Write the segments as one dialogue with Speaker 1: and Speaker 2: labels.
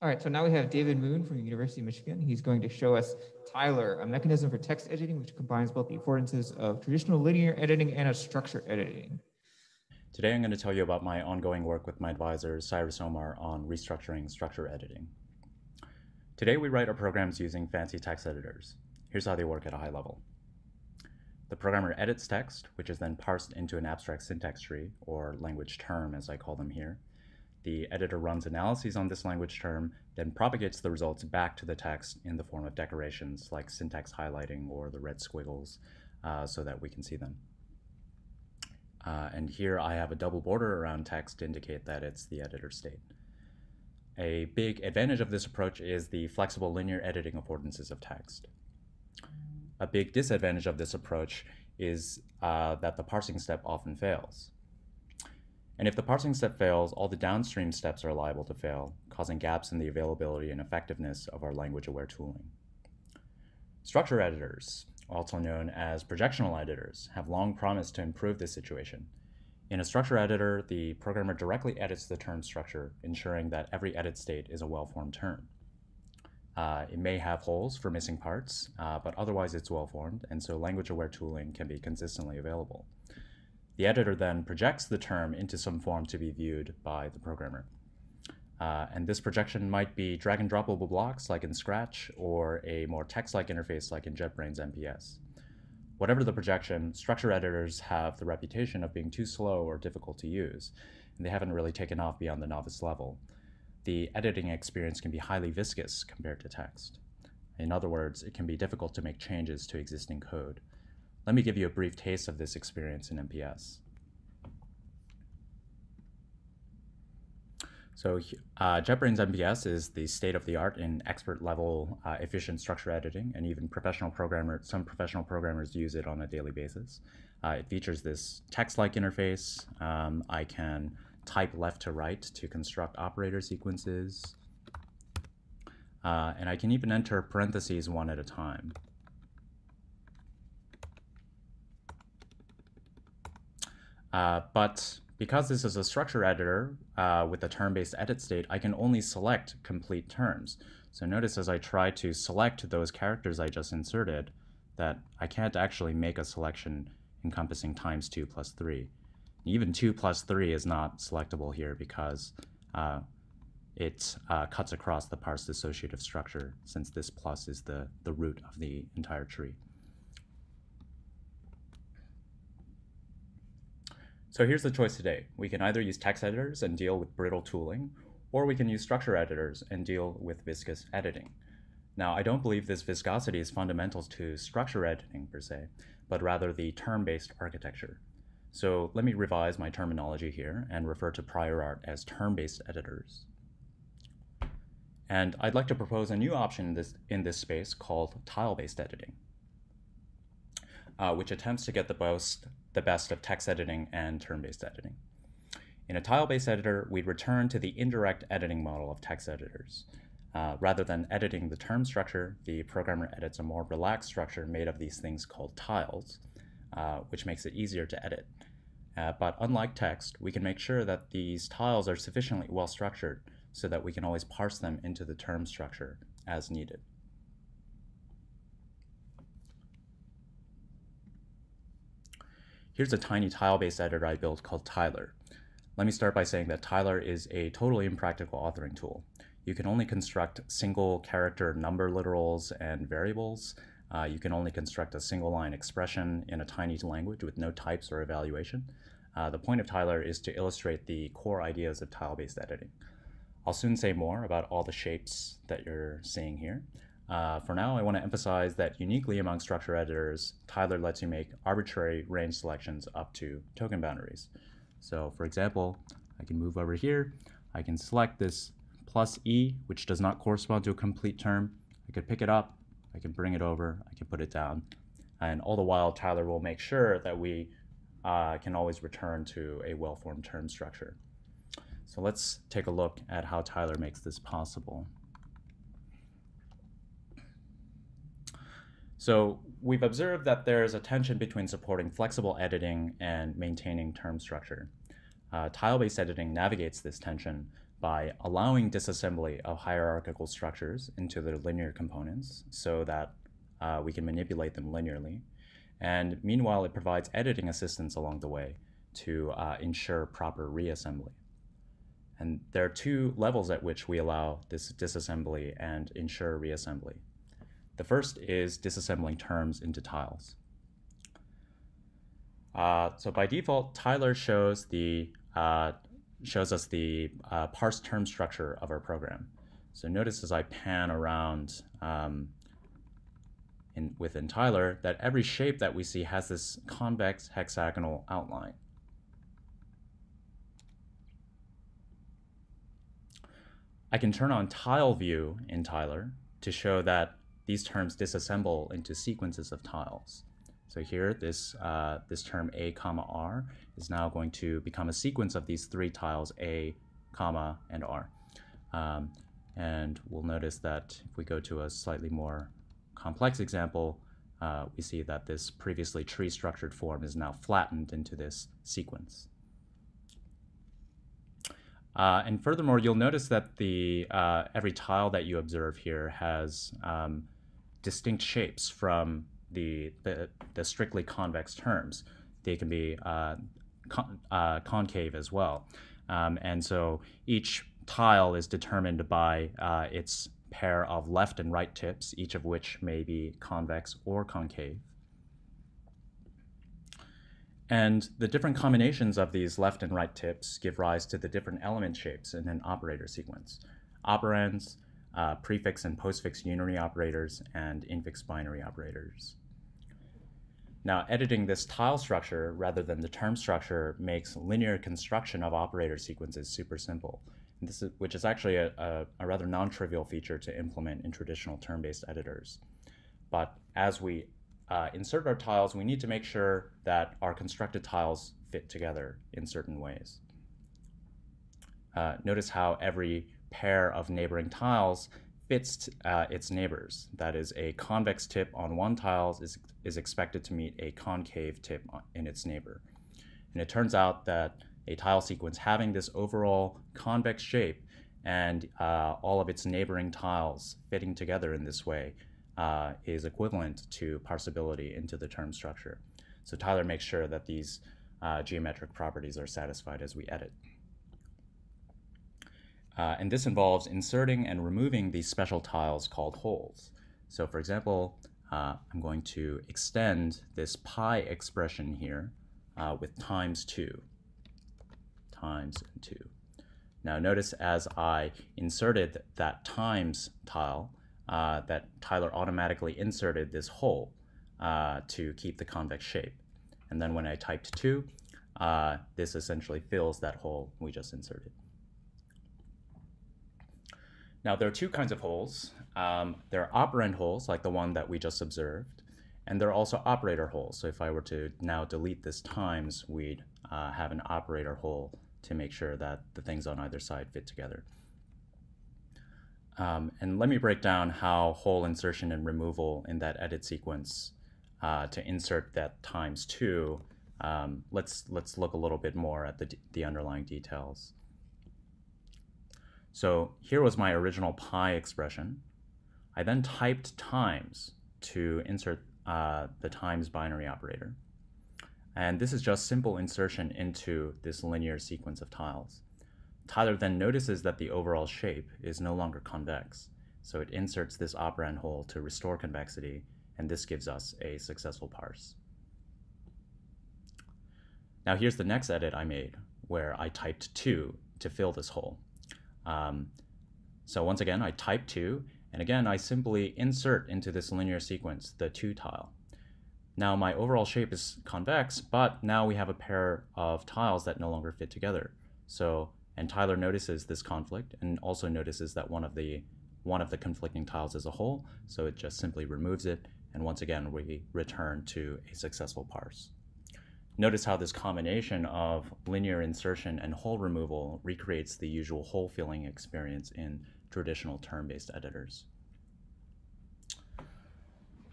Speaker 1: All right, so now we have David Moon from the University of Michigan. He's going to show us tylr, a mechanism for text editing, which combines both the affordances of traditional linear editing and of structure editing.
Speaker 2: Today, I'm going to tell you about my ongoing work with my advisor, Cyrus Omar, on restructuring structure editing. Today, we write our programs using fancy text editors. Here's how they work at a high level. The programmer edits text, which is then parsed into an abstract syntax tree, or language term as I call them here. The editor runs analyses on this language term, then propagates the results back to the text in the form of decorations like syntax highlighting or the red squiggles uh, so that we can see them. Uh, and here I have a double border around text to indicate that it's the editor state. A big advantage of this approach is the flexible linear editing affordances of text. A big disadvantage of this approach is uh, that the parsing step often fails. And if the parsing step fails, all the downstream steps are liable to fail, causing gaps in the availability and effectiveness of our language-aware tooling. Structure editors, also known as projectional editors, have long promised to improve this situation. In a structure editor, the programmer directly edits the term structure, ensuring that every edit state is a well-formed term. Uh, it may have holes for missing parts, uh, but otherwise it's well-formed, and so language-aware tooling can be consistently available. The editor then projects the term into some form to be viewed by the programmer. Uh, and this projection might be drag and droppable blocks like in Scratch or a more text-like interface like in JetBrains MPS. Whatever the projection, structure editors have the reputation of being too slow or difficult to use, and they haven't really taken off beyond the novice level. The editing experience can be highly viscous compared to text. In other words, it can be difficult to make changes to existing code. Let me give you a brief taste of this experience in MPS. So uh, JetBrains MPS is the state of the art in expert level uh, efficient structure editing, and even professional programmers, some professional programmers use it on a daily basis. Uh, it features this text-like interface. Um, I can type left to right to construct operator sequences. Uh, and I can even enter parentheses one at a time. Uh, but because this is a structure editor uh, with a term-based edit state, I can only select complete terms. So notice as I try to select those characters I just inserted, that I can't actually make a selection encompassing times 2 plus 3. Even 2 plus 3 is not selectable here because uh, it uh, cuts across the parsed associative structure since this plus is the, the root of the entire tree. So here's the choice today. We can either use text editors and deal with brittle tooling, or we can use structure editors and deal with viscous editing. Now, I don't believe this viscosity is fundamental to structure editing per se, but rather the term-based architecture. So let me revise my terminology here and refer to prior art as term-based editors. And I'd like to propose a new option in this, in this space called tile-based editing, uh, which attempts to get the most the best of text editing and term-based editing. In a tile-based editor, we'd return to the indirect editing model of text editors. Uh, rather than editing the term structure, the programmer edits a more relaxed structure made of these things called tiles, uh, which makes it easier to edit. Uh, but unlike text, we can make sure that these tiles are sufficiently well structured so that we can always parse them into the term structure as needed. Here's a tiny tile-based editor I built called tylr. Let me start by saying that tylr is a totally impractical authoring tool. You can only construct single character number literals and variables. Uh, you can only construct a single line expression in a tiny language with no types or evaluation. Uh, the point of tylr is to illustrate the core ideas of tile-based editing. I'll soon say more about all the shapes that you're seeing here. Uh, for now, I want to emphasize that uniquely among structure editors, tylr lets you make arbitrary range selections up to token boundaries. So for example, I can move over here. I can select this plus E, which does not correspond to a complete term. I could pick it up. I can bring it over. I can put it down. And all the while, tylr will make sure that we uh, can always return to a well-formed term structure. So let's take a look at how tylr makes this possible. So we've observed that there is a tension between supporting flexible editing and maintaining term structure. Uh, Tile-based editing navigates this tension by allowing disassembly of hierarchical structures into their linear components so that uh, we can manipulate them linearly. And meanwhile, it provides editing assistance along the way to uh, ensure proper reassembly. And there are two levels at which we allow this disassembly and ensure reassembly. The first is disassembling terms into tiles. Uh, so by default, tylr shows the uh, shows us the uh, parse term structure of our program. So notice as I pan around um, in, within tylr that every shape that we see has this convex hexagonal outline. I can turn on tile view in tylr to show that these terms disassemble into sequences of tiles. So here, this, uh, this term a comma r is now going to become a sequence of these three tiles a, comma, and r. Um, and we'll notice that if we go to a slightly more complex example, uh, we see that this previously tree-structured form is now flattened into this sequence. Uh, and furthermore, you'll notice that the uh, every tile that you observe here has um, distinct shapes from the, the, the, strictly convex terms. They can be uh, con uh, concave as well. Um, and so each tile is determined by uh, its pair of left and right tips, each of which may be convex or concave. And the different combinations of these left and right tips give rise to the different element shapes in an operator sequence. Operands, uh, prefix and postfix unary operators, and infix binary operators. Now, editing this tile structure rather than the term structure makes linear construction of operator sequences super simple, this is, which is actually a, a, a rather non-trivial feature to implement in traditional term-based editors. But as we uh, insert our tiles, we need to make sure that our constructed tiles fit together in certain ways. Uh, notice how every pair of neighboring tiles fits uh, its neighbors. That is, a convex tip on one tile is, is expected to meet a concave tip in its neighbor. And it turns out that a tile sequence having this overall convex shape and uh, all of its neighboring tiles fitting together in this way uh, is equivalent to parsability into the term structure. So tylr makes sure that these uh, geometric properties are satisfied as we edit. Uh, and this involves inserting and removing these special tiles called holes. So for example, uh, I'm going to extend this pi expression here uh, with times 2, times 2. Now notice as I inserted that times tile, uh, that tylr automatically inserted this hole uh, to keep the convex shape. And then when I typed 2, uh, this essentially fills that hole we just inserted. Now, there are two kinds of holes. Um, there are operand holes, like the one that we just observed, and there are also operator holes. So if I were to now delete this times, we'd uh, have an operator hole to make sure that the things on either side fit together. Um, and let me break down how hole insertion and removal in that edit sequence uh, to insert that times two. Um, let's, let's look a little bit more at the, the underlying details. So here was my original pi expression. I then typed times to insert uh, the times binary operator. And this is just simple insertion into this linear sequence of tiles. tylr then notices that the overall shape is no longer convex, so it inserts this operand hole to restore convexity, and this gives us a successful parse. Now here's the next edit I made, where I typed 2 to fill this hole. Um, so once again, I type 2, and again, I simply insert into this linear sequence the 2 tile. Now my overall shape is convex, but now we have a pair of tiles that no longer fit together. So and tylr notices this conflict and also notices that one of the one of the conflicting tiles is a hole, so it just simply removes it, and once again we return to a successful parse. Notice how this combination of linear insertion and hole removal recreates the usual hole filling experience in traditional term-based editors.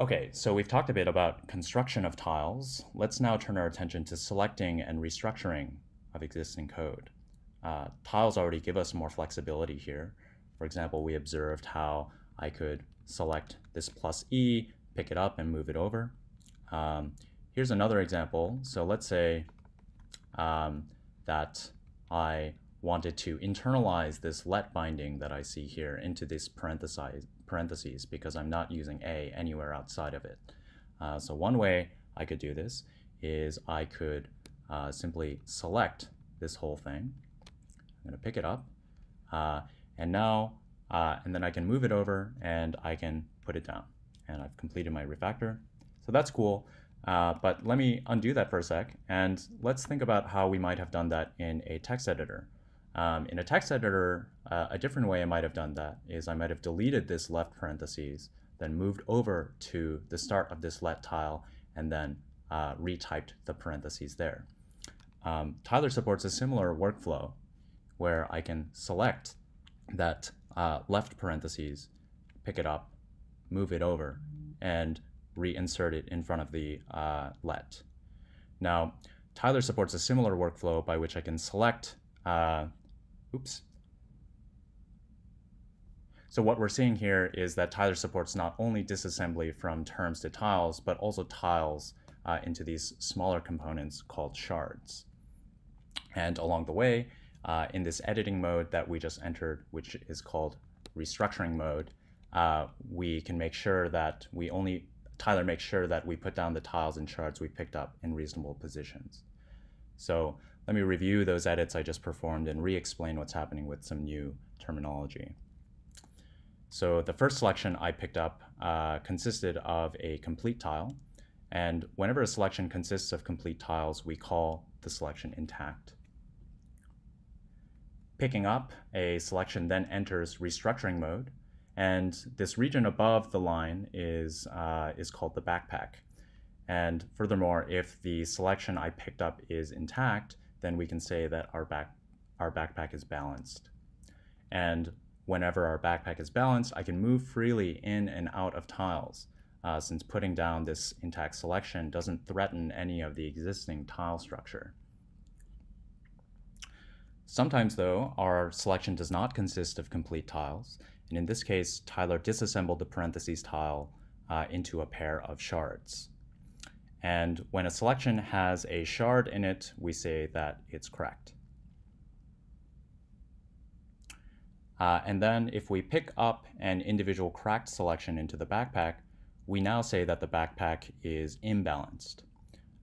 Speaker 2: Okay, so we've talked a bit about construction of tiles. Let's now turn our attention to selecting and restructuring of existing code. uh, tiles already give us more flexibility here. For example, we observed how I could select this plus E, pick it up and move it over. Um, here's another example. So let's say um, that I wanted to internalize this let binding that I see here into this parentheses, parentheses because I'm not using A anywhere outside of it. Uh, so one way I could do this is I could uh, simply select this whole thing. I'm going to pick it up. Uh, and now, uh, and then I can move it over and I can put it down. And I've completed my refactor. So that's cool. Uh, but let me undo that for a sec. And let's think about how we might have done that in a text editor. Um, in a text editor, uh, a different way I might have done that is I might have deleted this left parentheses, then moved over to the start of this let tile, and then uh, retyped the parentheses there. Um, tylr supports a similar workflow where I can select that uh, left parentheses, pick it up, move it over, and reinsert it in front of the uh, let. Now, tylr supports a similar workflow by which I can select, uh, oops. So what we're seeing here is that tylr supports not only disassembly from terms to tiles, but also tiles uh, into these smaller components called shards. And along the way, uh, in this editing mode that we just entered, which is called restructuring mode, uh, we can make sure that we only, tylr makes sure that we put down the tiles and shards we picked up in reasonable positions. So let me review those edits I just performed and re-explain what's happening with some new terminology. So the first selection I picked up uh, consisted of a complete tile. And whenever a selection consists of complete tiles, we call the selection intact. Picking up, a selection then enters restructuring mode, and this region above the line is, uh, is called the backpack. And furthermore, if the selection I picked up is intact, then we can say that our, back, our backpack is balanced. And whenever our backpack is balanced, I can move freely in and out of tiles, uh, since putting down this intact selection doesn't threaten any of the existing tile structure. Sometimes, though, our selection does not consist of complete tiles, and in this case, tylr disassembled the parentheses tile uh, into a pair of shards. And when a selection has a shard in it, we say that it's cracked. Uh, and then if we pick up an individual cracked selection into the backpack, we now say that the backpack is imbalanced.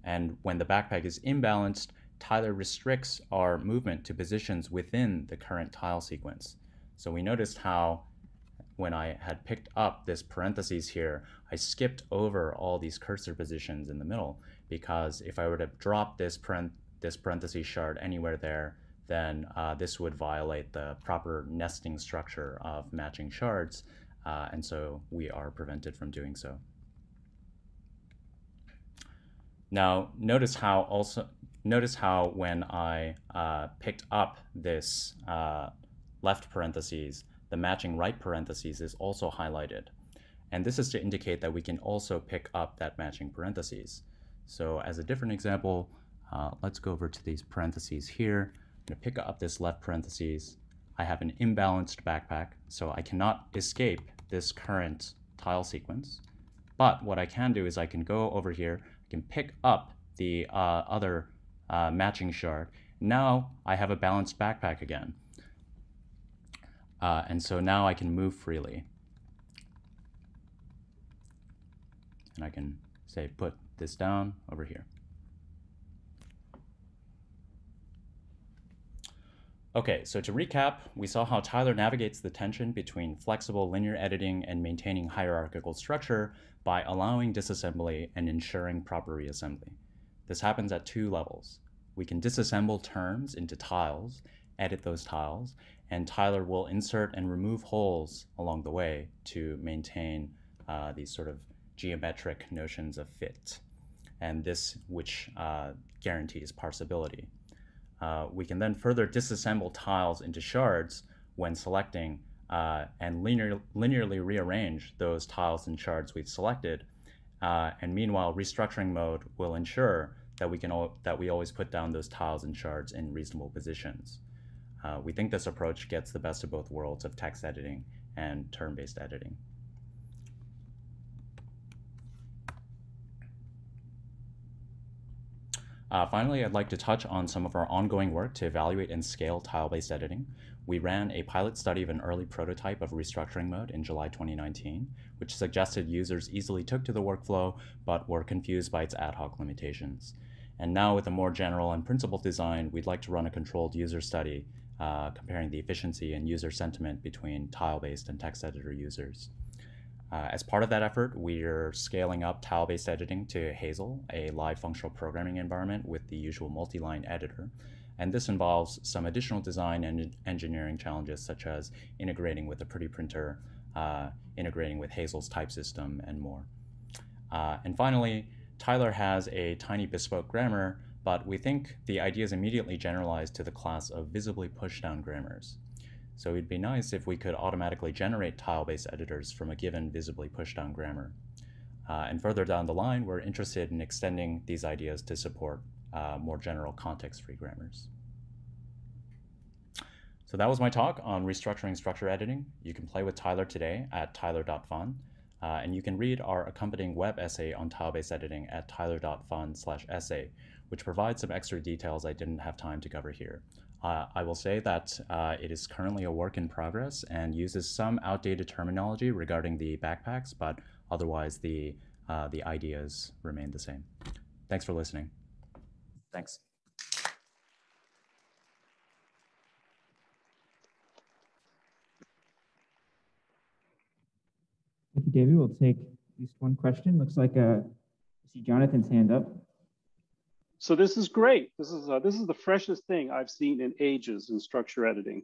Speaker 2: And when the backpack is imbalanced, tylr restricts our movement to positions within the current tile sequence. So we noticed how when I had picked up this parentheses here, I skipped over all these cursor positions in the middle because if I were to drop this, parent this parentheses shard anywhere there, then uh, this would violate the proper nesting structure of matching shards, uh, and so we are prevented from doing so. Now, notice how also notice how when I uh, picked up this uh, left parentheses, the matching right parentheses is also highlighted. And this is to indicate that we can also pick up that matching parentheses. So as a different example, uh, let's go over to these parentheses here. I'm gonna pick up this left parentheses. I have an imbalanced backpack, so I cannot escape this current tile sequence. But what I can do is I can go over here, I can pick up the uh, other uh, matching shard. Now I have a balanced backpack again. Uh, and so now I can move freely. And I can say put this down over here. Okay, so to recap, we saw how tylr navigates the tension between flexible linear editing and maintaining hierarchical structure by allowing disassembly and ensuring proper reassembly. This happens at two levels. We can disassemble terms into tiles, edit those tiles, and tylr will insert and remove holes along the way to maintain uh, these sort of geometric notions of fit, and this which uh, guarantees parsability. Uh, we can then further disassemble tiles into shards when selecting uh, and linear, linearly rearrange those tiles and shards we've selected uh, and meanwhile, restructuring mode will ensure that we can that we always put down those tiles and shards in reasonable positions. Uh, we think this approach gets the best of both worlds of text editing and term-based editing. Uh, finally, I'd like to touch on some of our ongoing work to evaluate and scale tile-based editing. We ran a pilot study of an early prototype of restructuring mode in July 2019, which suggested users easily took to the workflow but were confused by its ad hoc limitations. And now with a more general and principled design, we'd like to run a controlled user study uh, comparing the efficiency and user sentiment between tile-based and text editor users. Uh, as part of that effort, we're scaling up tile-based editing to Hazel, a live functional programming environment with the usual multi-line editor. And this involves some additional design and engineering challenges such as integrating with a pretty printer, uh, integrating with Hazel's type system, and more. Uh, and finally, tylr has a tiny bespoke grammar, but we think the idea is immediately generalized to the class of visibly pushdown grammars. So it'd be nice if we could automatically generate tile-based editors from a given visibly pushdown grammar. Uh, and further down the line, we're interested in extending these ideas to support uh, more general context-free grammars. So that was my talk on restructuring structure editing. You can play with tylr today at tylr.fun. Uh, and you can read our accompanying web essay on tile-based editing at tylr.fun slash essay, which provides some extra details I didn't have time to cover here. Uh, I will say that uh, it is currently a work in progress and uses some outdated terminology regarding the backpacks, but otherwise the, uh, the ideas remain the same. Thanks for listening. Thanks.
Speaker 1: Thank you, David. We'll take at least one question. Looks like uh, I see Jonathan's hand up.
Speaker 3: So this is great. This is uh, this is the freshest thing I've seen in ages in structure editing.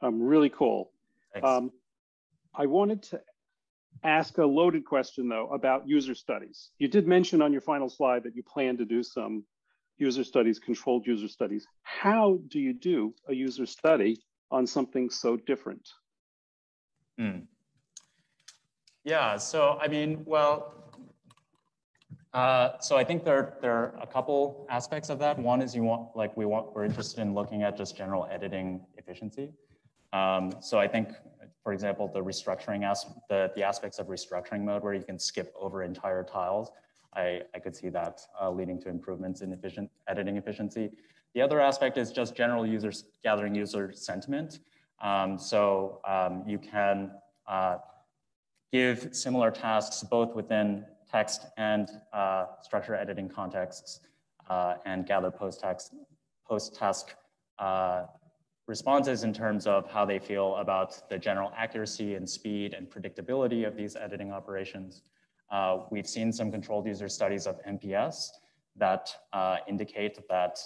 Speaker 3: Um, really cool. Um, I wanted to ask a loaded question though about user studies. You did mention on your final slide that you plan to do some user studies, controlled user studies. How do you do a user study on something so different?
Speaker 2: Mm. Yeah, so I mean, well, uh, so I think there, there are a couple aspects of that. One is you want, like we want, we're interested in looking at just general editing efficiency. Um, so I think, for example, the restructuring, as, the, the aspects of restructuring mode where you can skip over entire tiles, I, I could see that uh, leading to improvements in efficient editing efficiency. The other aspect is just general users gathering user sentiment. Um, so um, you can uh, give similar tasks both within text and uh, structure editing contexts uh, and gather post-task uh, responses in terms of how they feel about the general accuracy and speed and predictability of these editing operations. Uh, we've seen some controlled user studies of MPS that uh, indicate that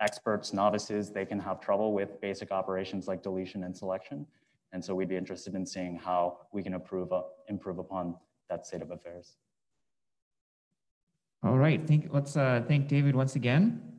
Speaker 2: experts, novices, they can have trouble with basic operations like deletion and selection. And so we'd be interested in seeing how we can improve, uh, improve upon that state of affairs.
Speaker 1: All right, thank, let's uh, thank David once again.